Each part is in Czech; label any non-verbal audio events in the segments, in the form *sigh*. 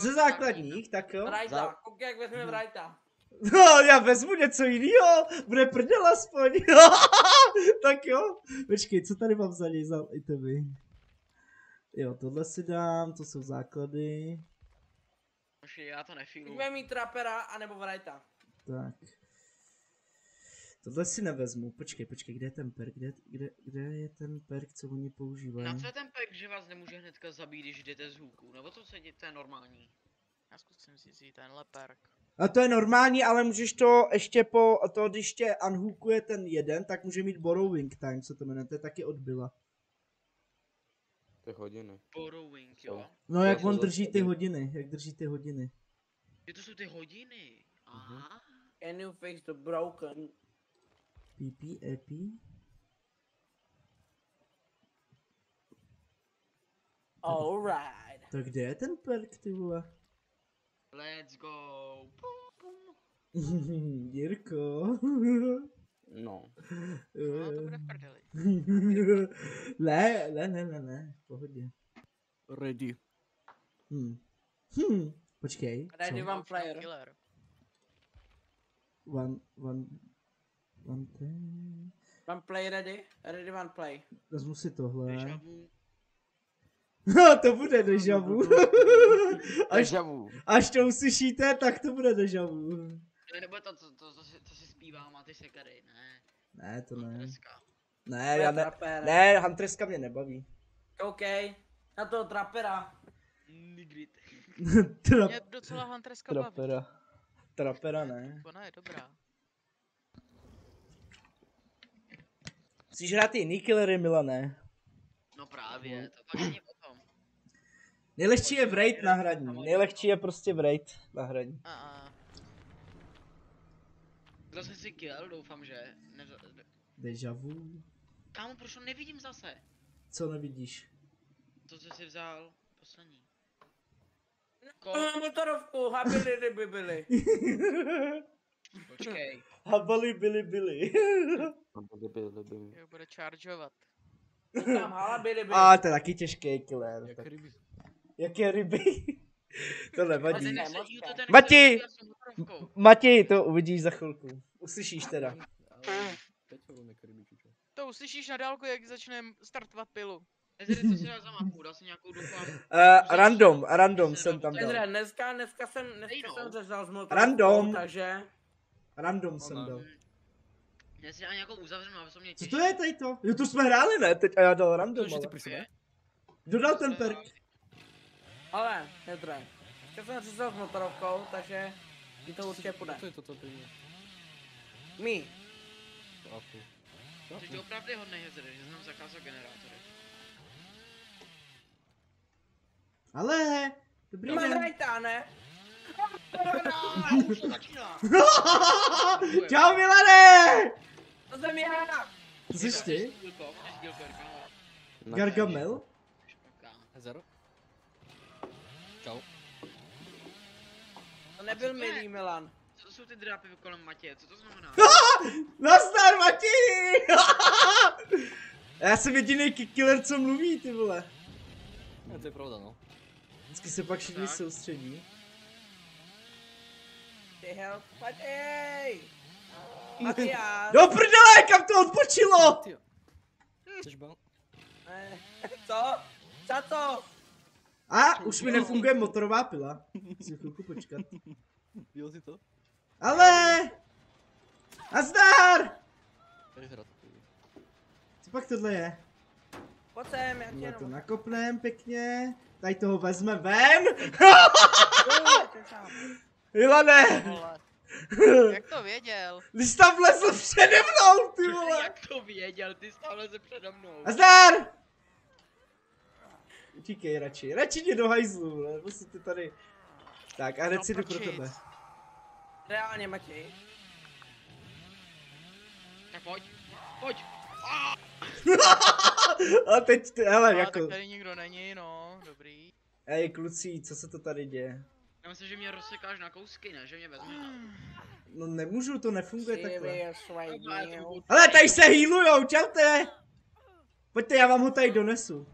Ze základních, tak jo. Vrajta, Za- koukej jak vezme vrajta. No, já vezmu něco jiného, bude prdel aspoň. *laughs* tak jo. Počkej, co tady mám za něj za itemy? Jo, tohle si dám, to jsou základy. Už já to nefílu. Budeme mít trapera anebo vrajta. Tak. Tohle si nevezmu. Počkej, počkej, kde je ten perk? Kde, kde, kde je ten perk, co oni používají? Na co je ten pek, že vás nemůže hnedka zabít, když jdete z hůku? Nebo to se je normální? Já zkusím si vzít tenhle perk. A to je normální, ale můžeš to ještě po to, když tě unhookuje ten jeden, tak může mít borrowing time, co to jmenuje, to je taky odbyla. To je hodiny. Borrowing, jo. No jak on drží ty hodiny, jak drží ty hodiny. Jo, to jsou ty hodiny. Aha. Can you fix the broken? PP, EP. Alright. Tak kde je ten perk, ty vole? Let's go. Pum, *laughs* pum. Jirko. No. No to bude v prdeli. ne, ne, ne, ne, ne, v pohodě. Ready. Hm. Hm. Počkej, Ready co? one player. Killer. One, one, one thing. One play ready? Ready one play. Vezmu si tohle. Vu. to bude deja vu. *laughs* až, Deja vu. až to uslyšíte, tak to bude deja vu. Ne, nebo to, to, to, to, si, to si zpívám a ty sekary, ne. Ne, to ne. Dneska. Ne, To já ne, trapper. ne, Hunterska mě nebaví. OK. Na toho trapera. Nigrit. *laughs* Trap, Mě docela Hunterska baví. trapera. Trapera ne. Ona je dobrá. Chceš hrát i jiný killery, Milané? No právě, to pak není potom. Nejlehčí je v raid na hraní. Nejlehčí je prostě v raid na hraní. A, a. Zase si kill, doufám, že. Ne, Deja vu. kámo, proč to nevidím zase? Co nevidíš? To, co jsi vzal, poslední. Ko, Máme motorovku, habili ryby byly. *laughs* počkej. Habali byli byli. Liby. Jo, bude chargeovat. Tam halabili byly. A to je taky těžký killer. Jak tak- ryby. Jaké ryby? *laughs* to nevadí. Mati! Matěj, to uvidíš za chvilku. Uslyšíš teda. Ryby. To uslyšíš na dálku, jak začne startovat pilu. Ezry, co si dal za mapu, dal si nějakou doufám. Uh, random, random jsem tam Ezra, dal. dneska, dneska jsem, dneska no. jsem řezal s motorovkou, Random. takže... Random jsem dal. Já si dal nějakou uzavřenou, aby se mě Co to je tady to? Jo, tu jsme hráli, ne? Teď a já dal random, To, ale. Kdo dal ten perk? Ale, Ezra, dneska jsem řezal s motorovkou, takže mi to určitě půjde. Co je to, co to je? My. To. Jsi to opravdu hodnej Ezry, že znám zakázat generátory. Ale, dobrý Máš den. rajta, ne? *laughs* Čau Milane! To jsem já! To jsi ty? Gargamel? Zero. Čau. To nebyl milý Milan. Co to jsou ty drápy kolem Matě, co to znamená? *laughs* Nazdar, Mati! *laughs* Já jsem jediný ki- killer, co mluví, ty vole. No, to je pravda, no. Vždycky se pak všichni soustředí. Ty help, Matěj! Matias! *laughs* Do prdele, kam to odpočilo? Ty jo. Chceš bal? Eh, Co? Za co? A, už mi nefunguje motorová pila. Musím chvilku počkat. Viděl jsi to? Ale! Nazdar! Co pak tohle je? Pojď sem, já tě to nakopnem pěkně. Tady toho vezme ven. Milane! Jak to věděl? Když tam vlezl přede mnou, ty vole. Jak to věděl, ty stále se přede mnou. Nazdar! Utíkej radši, radši jdi do hajzlu, vole, si ty tady... Tak a hned No, si jdu pro tebe. Reálně, Matěj. Tak pojď, pojď. A teď, ty, hele, No, jako... tak tady nikdo není, no, dobrý. Ej, kluci, co se to tady děje? Já myslím, že mě rozsekáš na kousky, ne? Že mě vezmeš na... No nemůžu, to nefunguje takhle. No, Ale tady se healujou, čaute! Pojďte, já vám ho tady donesu.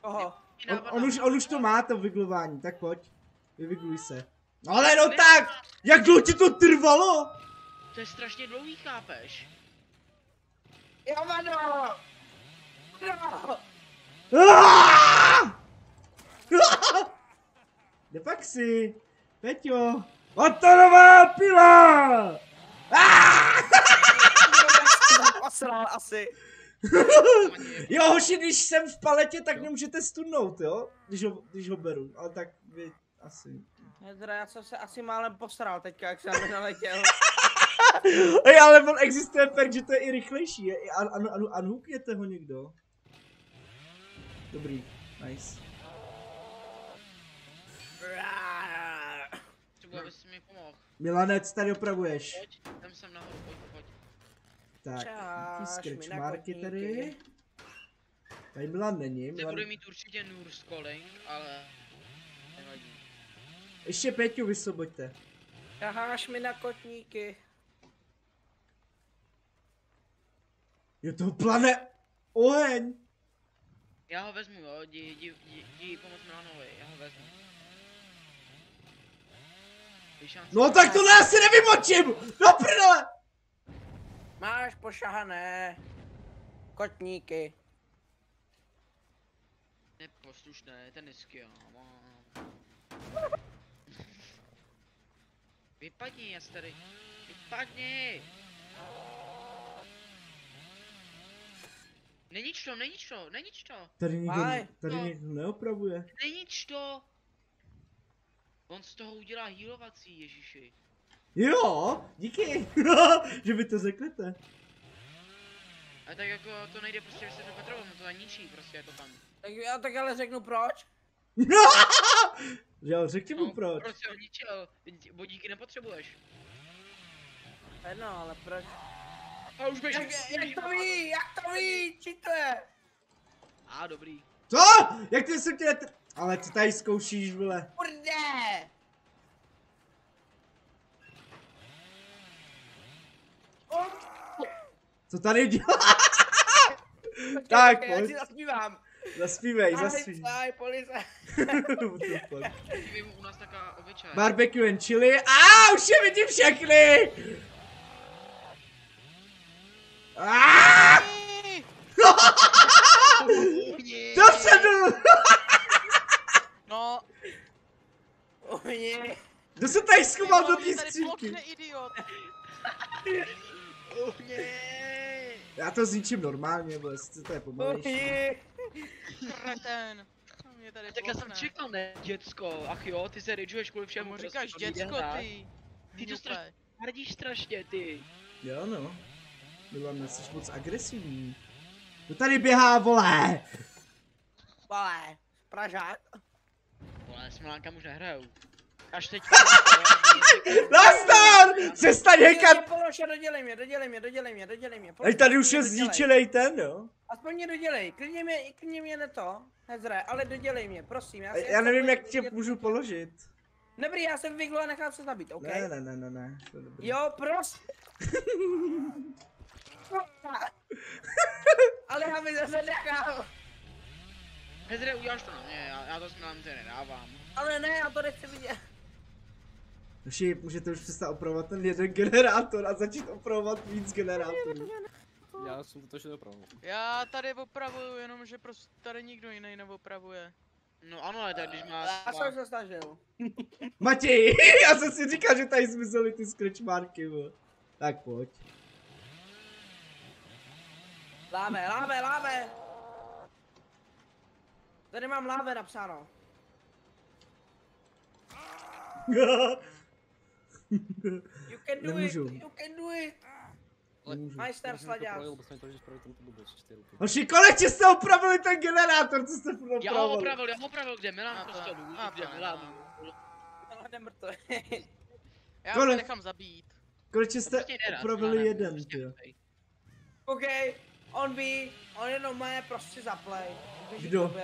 Koho? On, on, už, on už to má, to vyglování, tak pojď. Vybiguj se. Ale no tak! Jak dlouho ti to trvalo? To je strašně dlouhý, chápeš? Jo, Vado! No! *laughs* *laughs* Kde pak si? Peťo! Motorová pila! Aaaa! Osral asi. *laughs* Jo, hoši, když jsem v paletě, tak nemůžete studnout, jo? Když ho, když ho beru, ale tak vy asi. Hedra, já jsem se asi málem posral teďka, jak jsem naletěl. *laughs* Ej, ale on existuje perk, že to je i rychlejší. Je, an, an, an, unhookněte ho někdo. Dobrý, nice. Třeba abys mi pomohl. Milanec, tady opravuješ. Pojď, tam jsem nahoru, pojď, pojď. Tak, na skrečmárky tady. Tady Milan není. Ty Milan... bude mít určitě Nurse calling, ale... Nevadí. Ještě Peťu vysvoboďte. Čaháš mi na kotníky. Je to plane oheň. Já ho vezmu, jo, jdi, jdi, jdi, jdi pomoct Milanovi, já ho vezmu. No tak tohle asi nevymočím! Do prdele! Máš pošahané kotníky. Neposlušné tenisky, já mám. Vypadni, já tady. Vypadni! Nenič to, nenič to, nenič to, Tady nikdo, tady No. nikdo neopravuje. nenič to! On z toho udělá healovací, Ježíši. Jo, díky, *laughs* že vy to řeknete. A tak jako to nejde prostě vysvětlit Petrovi, no to ničí prostě jako tam. Tak já tak ale řeknu proč. *laughs* že jo, řekni mu proč. Proč jsi ho ničil? Bodíky nepotřebuješ. No, ale proč? A už běž, Jak, jak to ví, jak to ví, číte? A dobrý. Co? Jak ty jsem tě. Ale ty tady zkoušíš, vole. Kurde! Co tady dělá? tak, Já pojď. si zaspívám. Zaspívej, Aj, zaspívej. aj, police. *laughs* U nás taká. Barbecue and chili. A už je vidím všechny! Aaaa! Dopředu! *laughs* No, Uhni. Kdo se tady schoval do ty té skřínky? idiot. *laughs* Já to zničím normálně, bo jestli to je pomalejší. Kreten. Mě tady Tak já jsem čekal, ne, děcko. Ach jo, ty se ridžuješ kvůli všemu. Mu prostě, říkáš to nejde děcko, ty. Ty to strašně hrdíš strašně, ty. Jo no. Milan, jsi moc agresivní. Kdo tady běhá, vole? Vole, Pražák. Vole, s Milánkem už nehrajou. Až teď. Nastar! Přestaň hekat! Pološa, dodělej mě, dodělej mě, dodělej mě, dodělej mě. Ej, tady už je zničený ten, jo? Aspoň mě dodělej, klidně mě, klidně mě ne to, Hezre, ale dodělej mě, prosím. Já, Já nevím, jak tě můžu položit. Dobrý, já jsem vyglu a nechám se zabít, OK? Ne, ne, ne, ne, ne. To je dobrý. Jo, prostě. *laughs* ale já bych zase nechal. Hezre, uděláš to na mě, já, já to s Milanem tady nedávám. Ale ne, já to nechci vidět. Naši, můžete už přestat opravovat ten jeden generátor a začít opravovat víc generátorů. Já jsem to točil opravdu. Já tady opravuju, jenomže prostě tady nikdo jiný neopravuje. No ano, ale tak když máš... Já jsem se snažil. *laughs* Matěj, *laughs* já jsem si říkal, že tady zmizely ty scratchmarky, bo. Tak pojď. Láve, láve, láve. Tady mám láve napsáno. *laughs* You can do Nemůžu. it, you can do it. Majster ruky. Hoši, konečně jste opravili ten generátor, co jste furt Já ho opravili. opravil, já ho opravil, kde Milan prostě, a kde to- Milan. Ale jdem mrtvý. Já se nechám zabít. Konečně jste Prostě opravili jeden, prostě jo. mrtvej. OK, on ví, on jenom má je prostě zaplay. Kdo?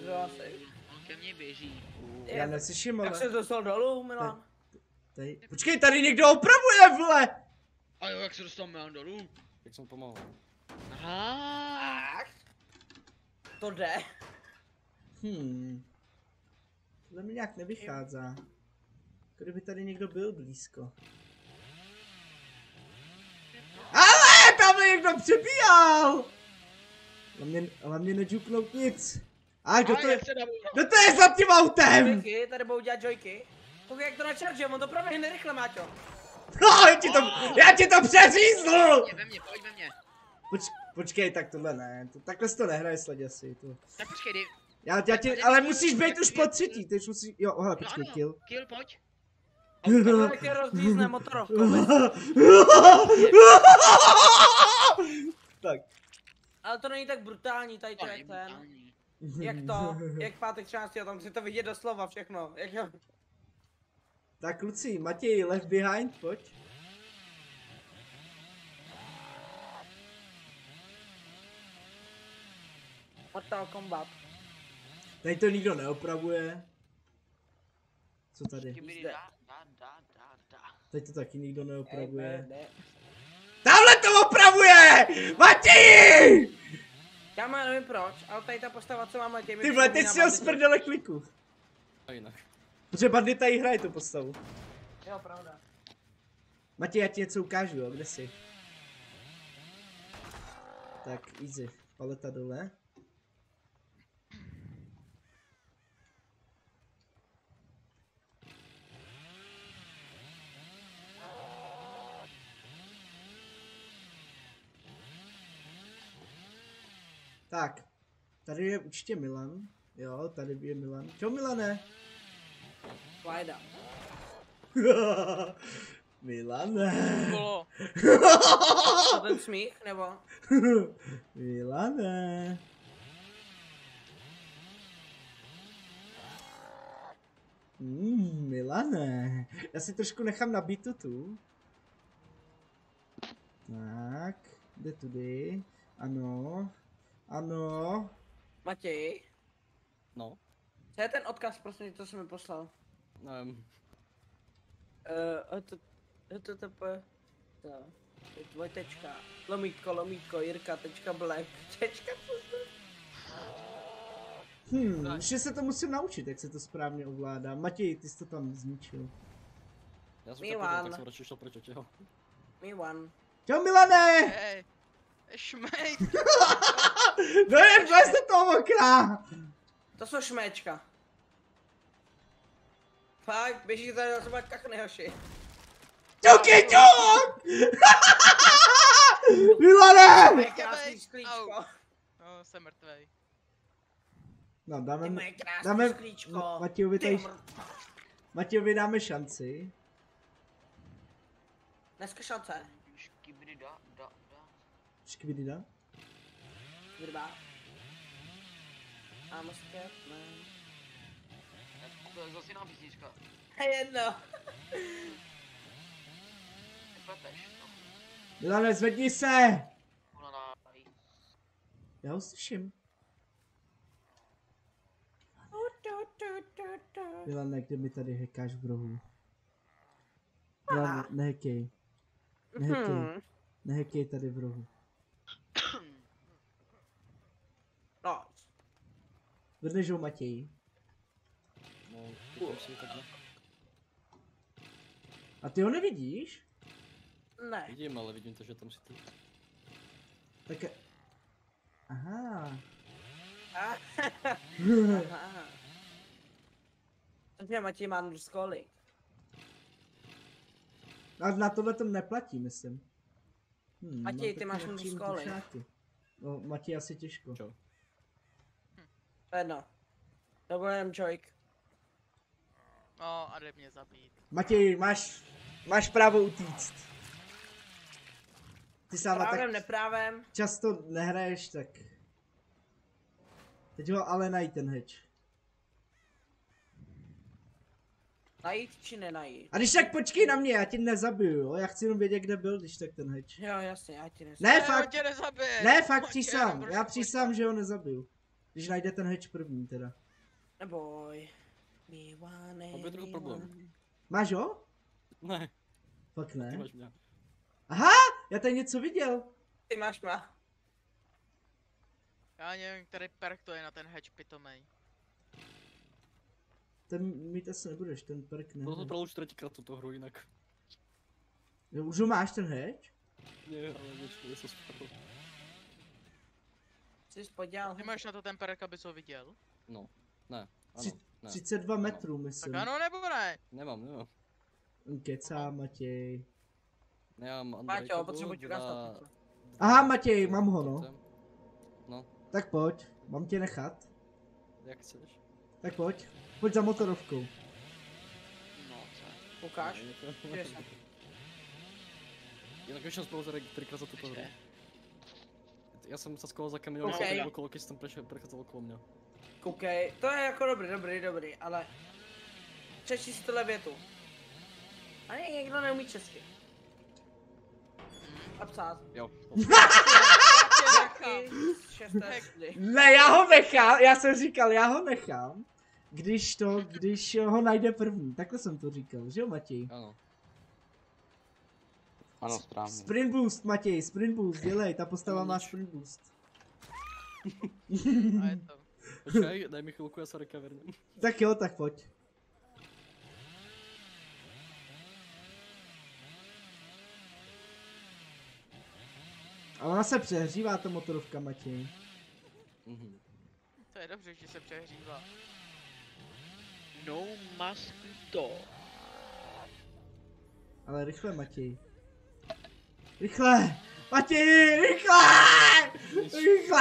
kdo asi? Ke mně běží. Já neslyším, Jak ale... se dostal dolů, Milan? Tady. Počkej, tady někdo opravuje, vole! A jo, jak se dostal Milan dolů? Jak jsem pomohl. Aha. To jde. Hmm. To mi nějak nevychází. Kdyby tady někdo byl blízko. Ale tam někdo přebíjal! Hlavně, hlavně neďuknout nic. A kdo to, je, kdo to je za tím autem? Joyky, tady budou dělat joyky. Koukej, jak to načaržuje, on to proběhne rychle, Máťo. No, já ti to, já ti to přeříznu! Mě, ve mně, pojď ve mně. Poč, počkej, tak tohle ne, to, takhle se to nehraje sledě si, to. Tak počkej, dej. Já, já ti, ale musíš být už po třetí, ty už musíš, jo, hele, No počkej, ano, kill. kill, pojď. *laughs* Tak je rozdízne motorovkou. tak. Ale to není tak brutální, tady to To je je ten. Brutální. Jak to, *laughs* jak pátek 13. tam si to vidět doslova všechno. Jak jo. Tak kluci, Matěj, left behind, pojď. Mortal Kombat. Tady to nikdo neopravuje. Co tady? Skibidi Zde. da, da, da, da, da. Tady to taky nikdo neopravuje. Ne, ne. Tamhle to opravuje! Matěj! Já má nevím proč, ale tady ta postava, co máme těmi... Ty vole, teď si ho z prdele kliku. A jinak. Protože Bandy tady hraje tu postavu. Jo, pravda. Matěj, já ti něco ukážu, jo, kde jsi? Tak, easy. Paleta dole. Tak, tady je určitě Milan. Jo, tady je Milan. Čau Milane? Vajda. *laughs* Milane. Kolo. *laughs* To ten smích, nebo? Milane. Mm, Milane. Já si trošku nechám nabít tu tu. Tak, jde tudy. Ano. Ano. Matěj, No. co je ten odkaz, prosím, co jsi mi poslal? Um, Uh, to, to, to, to, to, dvojtečka, lomítko, lomítko, Jirka, tečka, black, *laughs* tečka, Hm, ještě se to musím naučit, jak se to správně ovládá. Matěj, ty jsi to tam zničil. já jsem kapitán, tak jsem radši šel pryč od těho. me one. Čau Milane! Hej. Šmejt. *laughs* No je, se to mokrá! To jsou šméčka. Fakt, běží tady do sebe kachny, hoši. Čuky čuk! Milane! Krásný sklíčko. No, jsem mrtvej. No, Ty dáme, moje krásný dáme, sklíčko. Matějovi Ty tady. Matějovi dáme šanci. Dneska šance. Skibidi da, da, da. Škvidida. Vyrvá. I'm a scared man. To je zase jiná písnička. Je jedno. *laughs* Nepleteš, no. Milane, zvedni se! Ona na... Já ho slyším. Milane, kde mi tady hekáš v rohu? Milane, nehekej. Nehekej. Hmm. Nehekej tady v rohu. No, Ho Matěj. No, typem si takhle. A ty ho nevidíš? ne. Vidím, ale vidím to, že tam si ty. Tak... Aha. Aha. Aha. *laughs* Takže Matěj má underscore A na tohle to neplatí, myslím. Hmm, Matěj, tak ty máš underscore. tušáky. No, Matěj asi těžko. Čo? To je jedno. To bude jenom joyk. No, a jde mě zabít. Matěj, máš, máš právo utíct. Ty sama Právem, tak neprávem. často nehraješ, tak... Teď ho ale najít ten heč. Najít či nenajít? A když tak počkej na mě, já tě nezabiju, jo? Já chci jenom vědět, kde byl, když tak ten heč. Jo, jasně, já ti nesmím. Ne, on fakt, tě nezabije. ne, fakt tě přísám, já přísám, že ho nezabiju. Když najde ten heč první teda. Neboj. Me one, Mám trochu me problém. one. Máš ho? Ne, Fakt ty ne. máš mě. Aha, já tady něco viděl. Ty máš má. Já nevím, který perk to je na ten hatch pitomej. ten mít asi nebudeš, ten perk ne. Bylo to pralo už třetíkrát tuto hru jinak. Jo, Už ho máš ten hedge? Ne, ale je to spadlo. Jsi podělal. Ty máš na to ten perek, abys ho viděl? No, ne, ano, ne, 32 metrů, Tak myslím. ano nebo ne? nemám, nemám. Kecá, Matěj. Nemám Andrej Páťo, potřebuji ti ukázat. Aha, Matěj, mám ho, no. No, Tak pojď, mám tě nechat. jak chceš. Tak pojď, pojď za motorovkou. No, co? Ukáž. Kde jsi? Jinak už jsem spolu za třikrát za tuto hru. Já jsem se skoval za kamionem, Ok. okay. okolo, když jsem preš- precházel okolo mě. Koukej, to je jako dobrý, dobrý, dobrý, ale... Přečti si tohle větu. A ne, někdo neumí česky. A psát. Jo. Ne, já ho nechám, já jsem říkal, já ho nechám. Když to, když ho najde první, takhle jsem to říkal, že jo Matěj? Ano. Ano, správně. Sprint boost, Matěj, sprint boost, dělej, ta postava má sprint boost. *laughs* A je to. Počkej, daj mi chvilku, já se recoverním. Tak jo, tak pojď. A ona se přehřívá, ta motorovka, Matěj. Mhm. To je dobře, že se přehřívá. No must to. Ale rychle, Matěj. Rychle! Matěj, rychle! Rychle!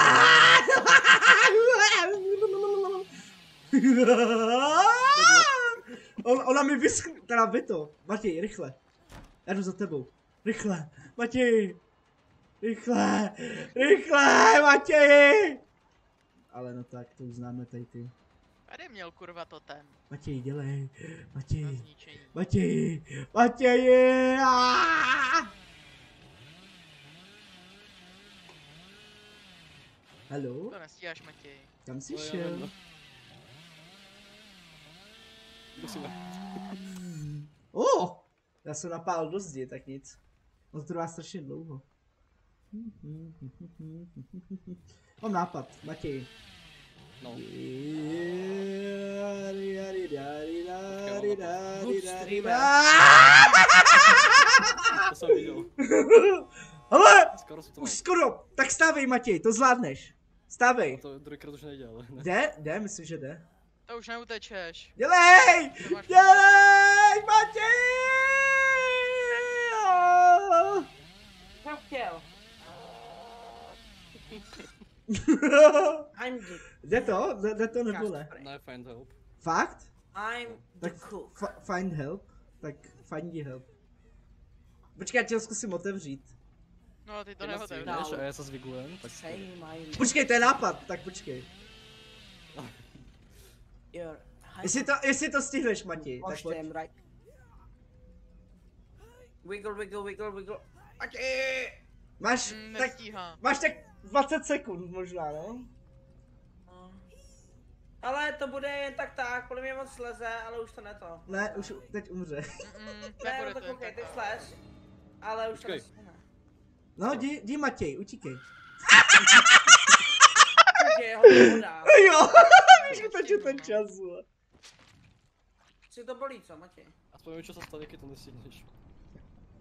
On, ona mi vysk... Teda vy to. Matěj, rychle. Já jdu za tebou. Rychle. Matěj. Rychle. Rychle, Matěj. Ale no tak, to už známe tady ty. Tady měl kurva totem Matěj, dělej. Matěj. Matěj. Matěj. To nestíháš, Matěj. Kam jsi No, já šel? vím, no. Musíme. O! Já jsem napál do zdi, tak nic. No to trvá strašně dlouho. Mám nápad, Matěj. No, to jsem viděl. Ale, Skoro to už skoro, tak stávej Matěj, to zvládneš. Stávej. To druhýkrát už nejde, ale ne. Jde? Jde, myslím, že jde. To už neutečeš. Dělej! Dělej, Matěj! Co chtěl? *laughs* I'm the, Jde to? Jde, to nebo ne? Ne, find help. Fakt? I'm the Tak cook. F- find help? Tak find the help. Počkej, já ti ho zkusím otevřít. No ty to neotevřeš. vyjdeš a já se zvigujem, Počkej, to je nápad, tak počkej. Jestli to, jestli to stihneš, Matěj, tak Watch pojď. them right. Wiggle, wiggle, wiggle, wiggle. Matěj! Máš, Mm, tak, máš tak 20 sekund možná, no? No. Ale to bude jen tak tak, podle mě moc sleze, ale už to ne to. Ne, už teď umře. Mm, Ne, nebude no to tak tak. ty slez. Ale už to Počkej. nestihne. No, jdi, jdi Matěj, utíkej. *laughs* Je hodně voda. Jo, víš, utačil ten čas. vole. Si to bolí, co, Matěj? Aspoň vím, čo se stane, když to nestihneš.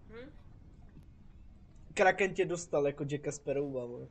Hm? Kraken tě dostal jako Jacka Sparrowa, vole.